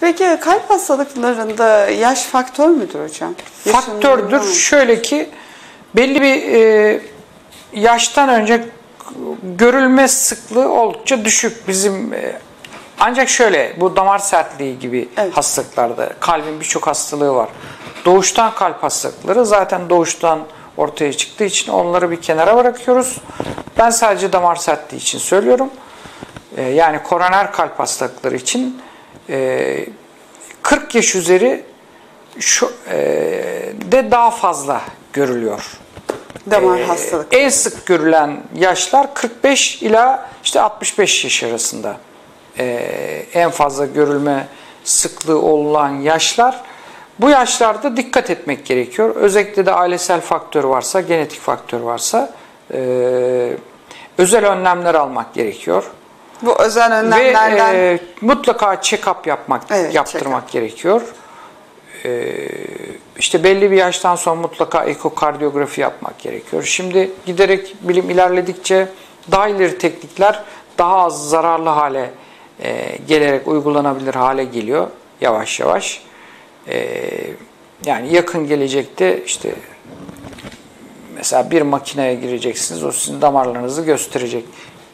Peki kalp hastalıklarında yaş faktör müdür hocam? Yaşın Faktördür. mı? Şöyle ki belli bir e, yaştan önce görülme sıklığı oldukça düşük. Bizim e, ancak şöyle bu damar sertliği gibi Evet. hastalıklarda kalbin birçok hastalığı var. Doğuştan kalp hastalıkları zaten doğuştan ortaya çıktığı için onları bir kenara bırakıyoruz. Ben sadece damar sertliği için söylüyorum. E, yani koroner kalp hastalıkları için e, 40 yaş üzeri şu e, de daha fazla görülüyor. Damar Ee, hastalıkları. En sık görülen yaşlar 45 ila işte 65 yaş arasında. Ee, en fazla görülme sıklığı olan yaşlar. Bu yaşlarda dikkat etmek gerekiyor. Özellikle de ailesel faktör varsa, genetik faktör varsa e, özel önlemler almak gerekiyor. Bu özel Ve önlemlerden e, mutlaka check-up yapmak, Evet, yaptırmak gerekiyor. E, işte belli bir yaştan sonra mutlaka ekokardiyografi yapmak gerekiyor. Şimdi giderek bilim ilerledikçe daha ileri teknikler daha az zararlı hale e, gelerek uygulanabilir hale geliyor yavaş yavaş. E, yani yakın gelecekte işte mesela bir makineye gireceksiniz o sizin damarlarınızı gösterecek.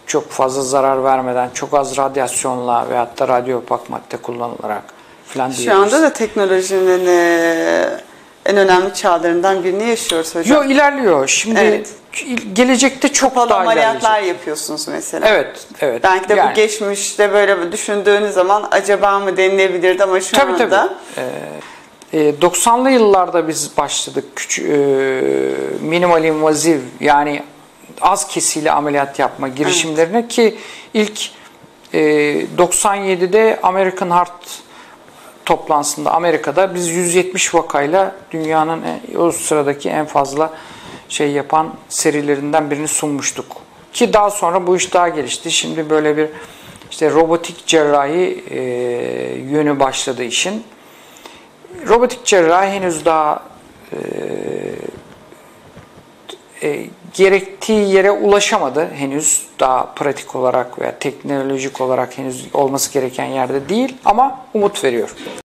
Çok fazla zarar vermeden, çok az radyasyonla veyahut da radyopak madde kullanılarak falan şu anda da teknolojinin e, en önemli çağlarından birini yaşıyoruz hocam. Yo ilerliyor. Şimdi Evet. gelecekte çok Kapalı daha ameliyatlar ilerleyecek. yapıyorsunuz mesela. Evet, evet. Belki de Yani- bu geçmişte böyle düşündüğünüz zaman acaba mı denilebilirdi ama şu Tabii anda tabii. Ee, e, 90'lı yıllarda biz başladık küçük, e, minimal invaziv yani az kesiyle ameliyat yapma girişimlerine ki ilk e, 97'de American Heart toplantısında Amerika'da biz 170 vakayla dünyanın en- o sıradaki en fazla şey yapan serilerinden birini sunmuştuk. Ki daha sonra bu iş daha gelişti. Şimdi böyle bir işte robotik cerrahi e, yönü başladı işin. Robotik cerrahi henüz daha e, e, gerektiği yere ulaşamadı henüz daha pratik olarak veya teknolojik olarak henüz olması gereken yerde değil ama umut veriyor.